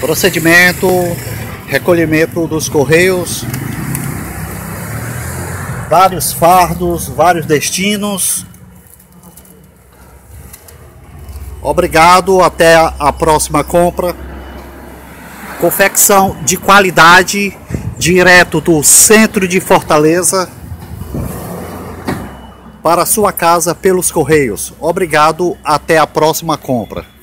Procedimento, recolhimento dos correios, vários fardos, vários destinos. Obrigado, até a próxima compra. Confecção de qualidade, direto do centro de Fortaleza para sua casa pelos correios. Obrigado, até a próxima compra.